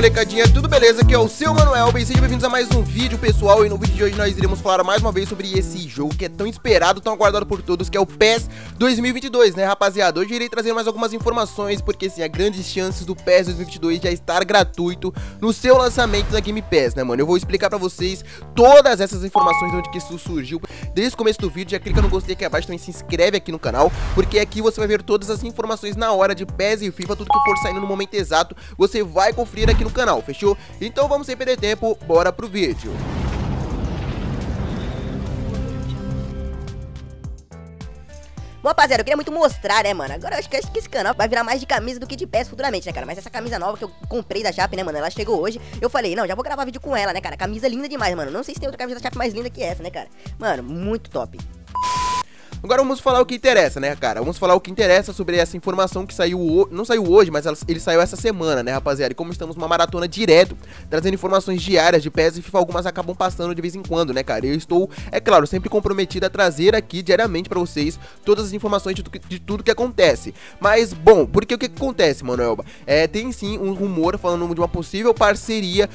molecadinha, tudo beleza? Aqui é o seu Manuel, bem, sejam bem-vindos a mais um vídeo, pessoal E no vídeo de hoje nós iremos falar mais uma vez sobre esse jogo que é tão esperado, tão aguardado por todos Que é o PES 2022, né, rapaziada? Hoje irei trazer mais algumas informações, porque sim, há grandes chances do PES 2022 já estar gratuito no seu lançamento na Game Pass, né, mano? Eu vou explicar pra vocês todas essas informações de onde que isso surgiu Desde o começo do vídeo, já clica no gostei aqui abaixo, também se inscreve aqui no canal Porque aqui você vai ver todas as informações na hora de PES e FIFA, tudo que for saindo no momento exato Você vai conferir aqui no canal, fechou? Então vamos sem perder tempo, bora pro vídeo. Bom, rapaziada, eu queria muito mostrar, né, mano? Agora eu acho que, acho que esse canal vai virar mais de camisa do que de pés futuramente, né, cara? Mas essa camisa nova que eu comprei da Chape, né, mano? Ela chegou hoje. Eu falei, não, já vou gravar vídeo com ela, né, cara? Camisa linda demais, mano. Não sei se tem outra camisa da Chape mais linda que essa, né, cara? Mano, muito top. Agora vamos falar o que interessa, né, cara? Vamos falar o que interessa sobre essa informação que saiu, não saiu hoje, mas ele saiu essa semana, né, rapaziada? E como estamos numa maratona direto, trazendo informações diárias de PES e FIFA, algumas acabam passando de vez em quando, né, cara? Eu estou, é claro, sempre comprometido a trazer aqui diariamente pra vocês todas as informações de, de tudo que acontece. Mas, bom, porque o que, acontece, Manuelba? É, tem sim um rumor falando de uma possível parceria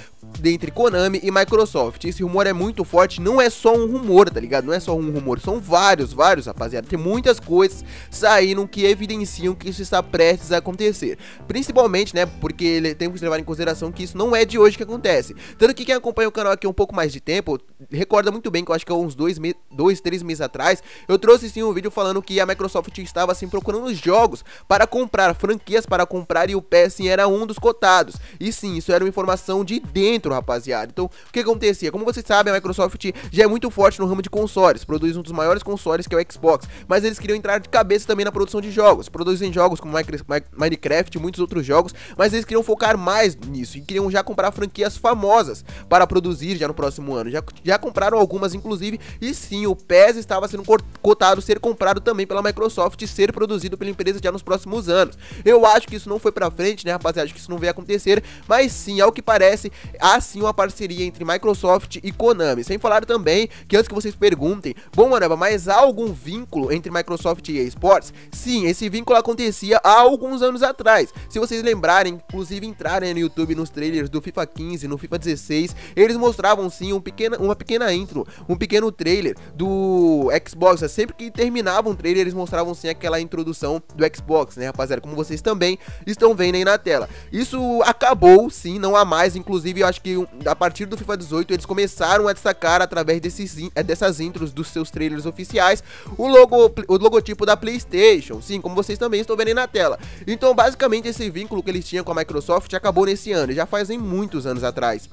entre Konami e Microsoft. Esse rumor é muito forte, não é só um rumor, tá ligado? Não é só um rumor, são vários, vários, rapaziada. Tem muitas coisas saindo que evidenciam que isso está prestes a acontecer. Principalmente, né, porque tem que levar em consideração que isso não é de hoje que acontece. Tanto que quem acompanha o canal aqui um pouco mais de tempo, recorda muito bem que eu acho que há uns dois, me dois três meses atrás, eu trouxe sim um vídeo falando que a Microsoft estava assim procurando jogos para comprar, franquias para comprar e o PS era um dos cotados. E sim, isso era uma informação de dentro dentro, rapaziada. Então, o que acontecia? Como vocês sabem, a Microsoft já é muito forte no ramo de consoles, produz um dos maiores consoles que é o Xbox, mas eles queriam entrar de cabeça também na produção de jogos, produzem jogos como Minecraft e muitos outros jogos, mas eles queriam focar mais nisso e queriam já comprar franquias famosas para produzir já no próximo ano. Já, já compraram algumas, inclusive, e sim, o PES estava sendo cotado ser comprado também pela Microsoft e ser produzido pela empresa já nos próximos anos. Eu acho que isso não foi pra frente, né, rapaziada? Acho que isso não veio acontecer, mas sim, ao que parece, a assim uma parceria entre Microsoft e Konami. Sem falar também que antes que vocês perguntem, bom, Manaba, mas há algum vínculo entre Microsoft e eSports? Sim, esse vínculo acontecia há alguns anos atrás. Se vocês lembrarem, inclusive entrarem no YouTube nos trailers do FIFA 15, no FIFA 16, eles mostravam sim um pequena, uma pequena intro, um pequeno trailer do Xbox. Sempre que terminava um trailer, eles mostravam sim aquela introdução do Xbox, né, rapaziada? Como vocês também estão vendo aí na tela. Isso acabou, sim, não há mais. Inclusive, eu acho que a partir do FIFA 18 eles começaram a destacar através desses, eh, dessas intros dos seus trailers oficiais o, logo, o logotipo da PlayStation, sim, como vocês também estão vendo aí na tela. Então, basicamente, esse vínculo que eles tinham com a Microsoft acabou nesse ano, já fazem muitos anos atrás.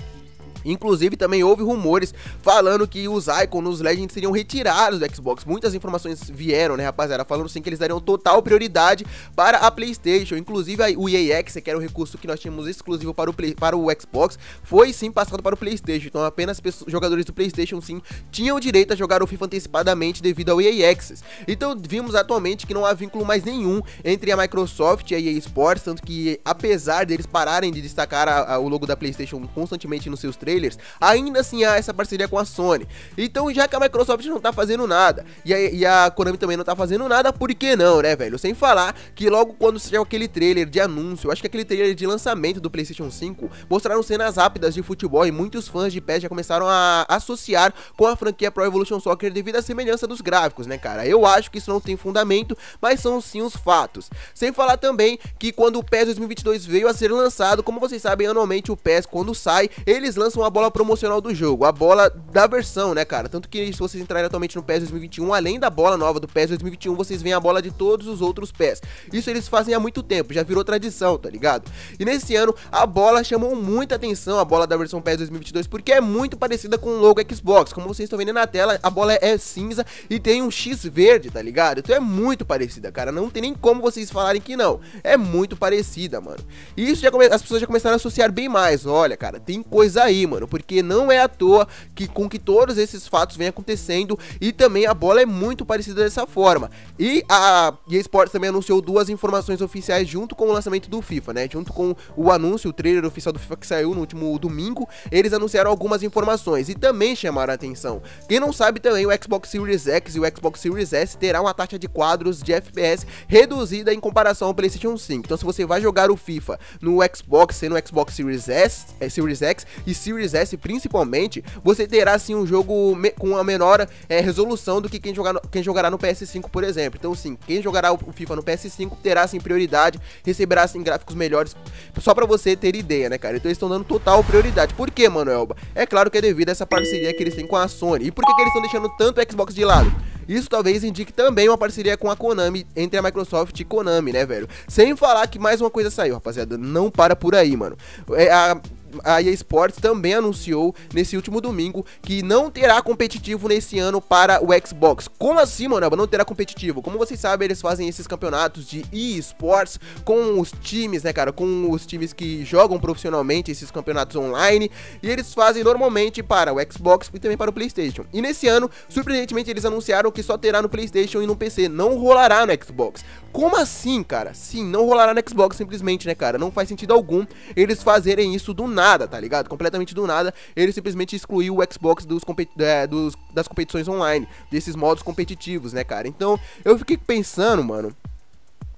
Inclusive, também houve rumores falando que os Icons nos Legends seriam retirados do Xbox. Muitas informações vieram, né, rapaziada? Falando sim que eles dariam total prioridade para a PlayStation. Inclusive, o EAX, que era o recurso que nós tínhamos exclusivo para o, Play, para o Xbox, foi sim passado para o PlayStation. Então, apenas jogadores do PlayStation, sim, tinham direito a jogar o FIFA antecipadamente devido ao EA Access. Então, vimos atualmente que não há vínculo mais nenhum entre a Microsoft e a EA Sports. Tanto que, apesar deles pararem de destacar a, a, o logo da PlayStation constantemente nos seus trailers, trailers, ainda assim há essa parceria com a Sony. Então, já que a Microsoft não tá fazendo nada e a, e a Konami também não tá fazendo nada, por que não, né, velho? Sem falar que logo quando saiu aquele trailer de anúncio, acho que aquele trailer de lançamento do PlayStation 5, mostraram cenas rápidas de futebol e muitos fãs de PES já começaram a associar com a franquia Pro Evolution Soccer devido à semelhança dos gráficos, né, cara? Eu acho que isso não tem fundamento, mas são sim os fatos. Sem falar também que quando o PES 2022 veio a ser lançado, como vocês sabem, anualmente o PES quando sai, eles lançam a bola promocional do jogo, a bola da versão, né, cara? Tanto que se vocês entrarem atualmente no PES 2021, além da bola nova do PES 2021, vocês veem a bola de todos os outros PES. Isso eles fazem há muito tempo, já virou tradição, tá ligado? E nesse ano, a bola chamou muita atenção, a bola da versão PES 2022, porque é muito parecida com o logo Xbox. Como vocês estão vendo na tela, a bola é cinza e tem um X verde, tá ligado? Então é muito parecida, cara. Não tem nem como vocês falarem que não. É muito parecida, mano. E isso já come... as pessoas já começaram a associar bem mais. Olha, cara, tem coisa aí, mano mano, porque não é à toa que com que todos esses fatos vêm acontecendo e também a bola é muito parecida dessa forma. E a EA Sports também anunciou duas informações oficiais junto com o lançamento do FIFA, né? Junto com o anúncio, o trailer oficial do FIFA que saiu no último domingo, eles anunciaram algumas informações e também chamaram a atenção. Quem não sabe também, o Xbox Series X e o Xbox Series S terá uma taxa de quadros de FPS reduzida em comparação ao PlayStation 5. Então, se você vai jogar o FIFA no Xbox, sendo o Xbox Series S, é, Series X e Series S principalmente, você terá assim um jogo com uma menor é, resolução do que quem, jogar no, quem jogará no PS5, por exemplo. Então, sim, quem jogará o FIFA no PS5 terá assim prioridade, receberá assim gráficos melhores, só para você ter ideia, né, cara? Então, eles estão dando total prioridade. Por que, mano, Elba? É claro que é devido a essa parceria que eles têm com a Sony. E por que, que eles estão deixando tanto o Xbox de lado? Isso talvez indique também uma parceria com a Konami, entre a Microsoft e Konami, né, velho? Sem falar que mais uma coisa saiu, rapaziada. Não para por aí, mano. É, a a EA Sports também anunciou nesse último domingo que não terá competitivo nesse ano para o Xbox. Como assim, mano? Não terá competitivo? Como vocês sabem, eles fazem esses campeonatos de eSports com os times, né, cara? Com os times que jogam profissionalmente esses campeonatos online. E eles fazem normalmente para o Xbox e também para o PlayStation. E nesse ano, surpreendentemente, eles anunciaram que só terá no PlayStation e no PC. Não rolará no Xbox. Como assim, cara? Sim, não rolará no Xbox simplesmente, né, cara? Não faz sentido algum eles fazerem isso do nada, tá ligado? Completamente do nada. Ele simplesmente excluiu o Xbox dos, é, dos, das competições online, desses modos competitivos, né, cara? Então, eu fiquei pensando, mano.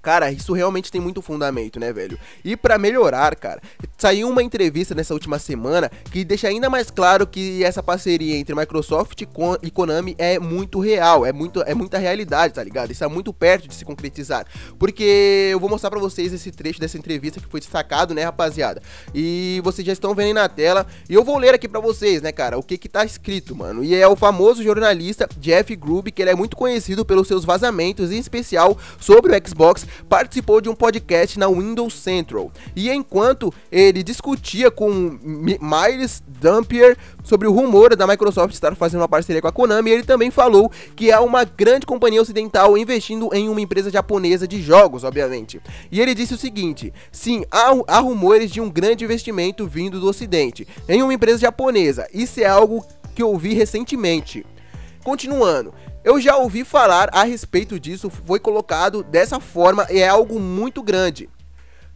Cara, isso realmente tem muito fundamento, né, velho? E para melhorar, cara, saiu uma entrevista nessa última semana que deixa ainda mais claro que essa parceria entre Microsoft e Konami é muito real, é, muito, é muita realidade, tá ligado? Isso é muito perto de se concretizar. Porque eu vou mostrar pra vocês esse trecho dessa entrevista que foi destacado, né, rapaziada? E vocês já estão vendo aí na tela. E eu vou ler aqui pra vocês, né, cara, o que que tá escrito, mano. E é o famoso jornalista Jeff Grubb, que ele é muito conhecido pelos seus vazamentos, em especial sobre o Xbox participou de um podcast na Windows Central. E enquanto ele discutia com Miles Dampier sobre o rumor da Microsoft estar fazendo uma parceria com a Konami, ele também falou que há uma grande companhia ocidental investindo em uma empresa japonesa de jogos, obviamente. E ele disse o seguinte: sim, há, há rumores de um grande investimento vindo do ocidente em uma empresa japonesa. Isso é algo que eu ouvi recentemente. Continuando, eu já ouvi falar a respeito disso, foi colocado dessa forma e é algo muito grande.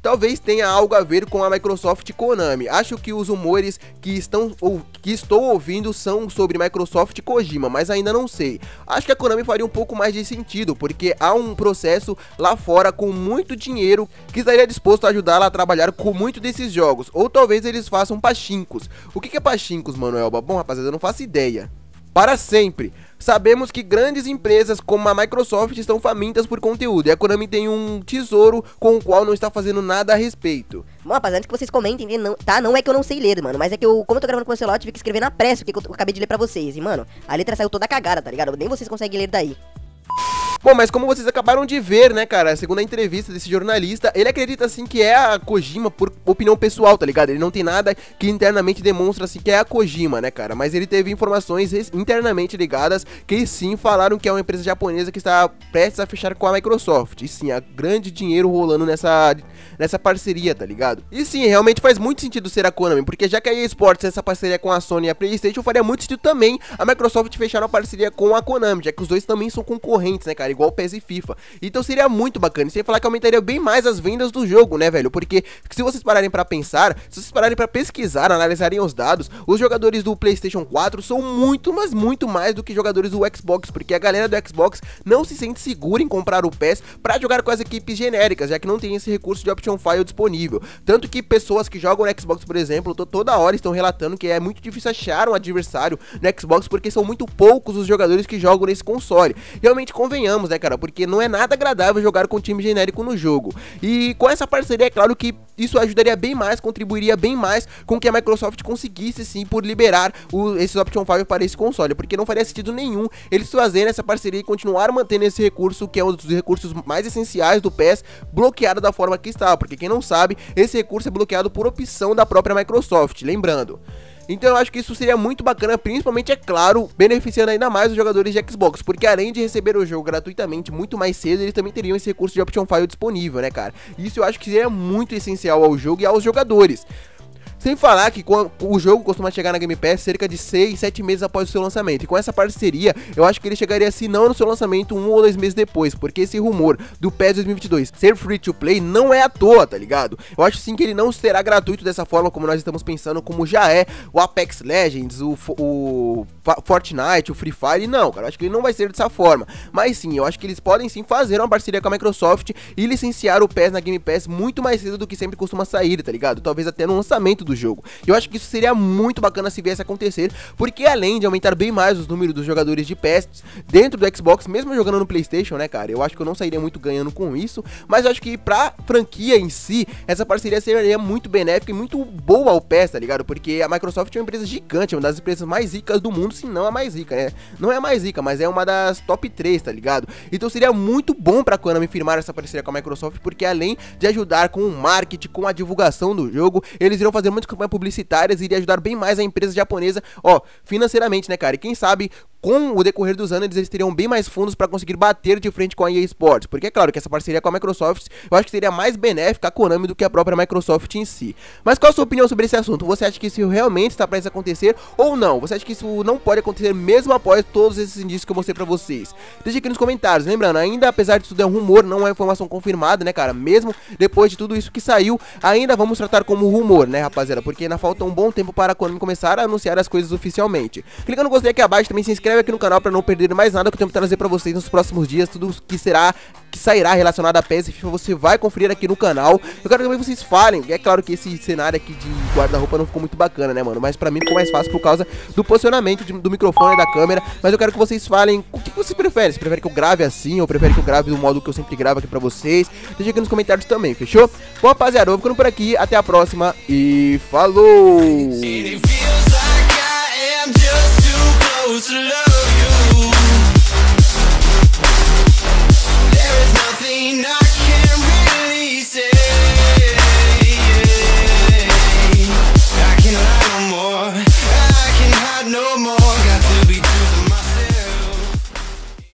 Talvez tenha algo a ver com a Microsoft e Konami. Acho que os rumores que, estão, ou, que estou ouvindo são sobre Microsoft e Kojima, mas ainda não sei. Acho que a Konami faria um pouco mais de sentido, porque há um processo lá fora com muito dinheiro que estaria disposto a ajudá-la a trabalhar com muito desses jogos. Ou talvez eles façam pachincos. O que é pachincos, Manuelba? Bom, rapaziada, eu não faço ideia. Para sempre. Sabemos que grandes empresas como a Microsoft estão famintas por conteúdo e a Konami tem um tesouro com o qual não está fazendo nada a respeito. Bom, rapaz, antes que vocês comentem, não, tá? Não é que eu não sei ler, mano, mas é que eu, como eu tô gravando com o celular, tive que escrever na pressa o que eu acabei de ler pra vocês. E, mano, a letra saiu toda cagada, tá ligado? Nem vocês conseguem ler daí. Bom, mas como vocês acabaram de ver, né, cara, segundo a entrevista desse jornalista, ele acredita, assim, que é a Kojima por opinião pessoal, tá ligado? Ele não tem nada que internamente demonstra, assim, que é a Kojima, né, cara? Mas ele teve informações internamente ligadas que, sim, falaram que é uma empresa japonesa que está prestes a fechar com a Microsoft. E, sim, há grande dinheiro rolando nessa, nessa parceria, tá ligado? E, sim, realmente faz muito sentido ser a Konami, porque já que a EA Sports essa parceria com a Sony e a Playstation, faria muito sentido também a Microsoft fechar uma parceria com a Konami, já que os dois também são concorrentes, né, cara? Cara, igual PES e FIFA. Então seria muito bacana. Sem falar que aumentaria bem mais as vendas do jogo, né, velho? Porque se vocês pararem para pensar, se vocês pararem para pesquisar, analisarem os dados, os jogadores do PlayStation 4 são muito, mas muito mais do que jogadores do Xbox, porque a galera do Xbox não se sente segura em comprar o PES para jogar com as equipes genéricas, já que não tem esse recurso de option file disponível. Tanto que pessoas que jogam no Xbox, por exemplo, toda hora estão relatando que é muito difícil achar um adversário no Xbox porque são muito poucos os jogadores que jogam nesse console. Realmente convenhamos né, cara? Porque não é nada agradável jogar com time genérico no jogo. E com essa parceria, é claro que isso ajudaria bem mais, contribuiria bem mais com que a Microsoft conseguisse sim por liberar o, esses Option 5 para esse console, porque não faria sentido nenhum eles fazerem essa parceria e continuar mantendo esse recurso, que é um dos recursos mais essenciais do PES, bloqueado da forma que está, porque quem não sabe, esse recurso é bloqueado por opção da própria Microsoft, lembrando. Então eu acho que isso seria muito bacana, principalmente, é claro, beneficiando ainda mais os jogadores de Xbox, porque além de receber o jogo gratuitamente muito mais cedo, eles também teriam esse recurso de Option File disponível, né, cara? Isso eu acho que seria muito essencial ao jogo e aos jogadores. Sem falar que o jogo costuma chegar na Game Pass cerca de 6, 7 meses após o seu lançamento. E com essa parceria, eu acho que ele chegaria, se não no seu lançamento, um ou dois meses depois. Porque esse rumor do PES 2022 ser free to play não é à toa, tá ligado? Eu acho sim que ele não será gratuito dessa forma como nós estamos pensando, como já é o Apex Legends, o, o Fortnite, o Free Fire. Não, cara, eu acho que ele não vai ser dessa forma. Mas sim, eu acho que eles podem sim fazer uma parceria com a Microsoft e licenciar o PES na Game Pass muito mais cedo do que sempre costuma sair, tá ligado? Talvez até no lançamento do jogo. Eu acho que isso seria muito bacana se viesse acontecer, porque além de aumentar bem mais os números dos jogadores de PES dentro do Xbox, mesmo jogando no PlayStation, né, cara? Eu acho que eu não sairia muito ganhando com isso, mas eu acho que pra franquia em si, essa parceria seria muito benéfica e muito boa ao PES, tá ligado? Porque a Microsoft é uma empresa gigante, uma das empresas mais ricas do mundo, se não a mais rica, né? Não é a mais rica, mas é uma das top 3, tá ligado? Então seria muito bom pra Konami firmar essa parceria com a Microsoft, porque além de ajudar com o marketing, com a divulgação do jogo, eles iriam fazer muitas campanhas publicitárias iria ajudar bem mais a empresa japonesa, ó, financeiramente, né, cara? E quem sabe com o decorrer dos anos eles teriam bem mais fundos para conseguir bater de frente com a EA Sports, porque é claro que essa parceria com a Microsoft eu acho que seria mais benéfica a Konami do que a própria Microsoft em si. Mas qual a sua opinião sobre esse assunto? Você acha que isso realmente está prestes a acontecer ou não? Você acha que isso não pode acontecer mesmo após todos esses indícios que eu mostrei para vocês? Deixe aqui nos comentários, lembrando, ainda apesar de tudo é um rumor, não é informação confirmada, né, cara? Mesmo depois de tudo isso que saiu, ainda vamos tratar como rumor, né, rapaziada? Porque ainda falta um bom tempo para a Konami começar a anunciar as coisas oficialmente. Clica no gostei aqui abaixo, também se inscreve aqui no canal para não perder mais nada que eu tenho pra trazer pra vocês nos próximos dias, tudo que será que sairá relacionado a PES e FIFA, você vai conferir aqui no canal. Eu quero também que vocês falem, é claro que esse cenário aqui de guarda-roupa não ficou muito bacana, né, mano? Mas pra mim ficou mais fácil por causa do posicionamento de, do microfone e da câmera. Mas eu quero que vocês falem o que, vocês preferem. Se preferem que eu grave assim ou preferem que eu grave do modo que eu sempre gravo aqui pra vocês. Deixa aqui nos comentários também, fechou? Bom, rapaziada, eu vou ficando por aqui. Até a próxima e falou!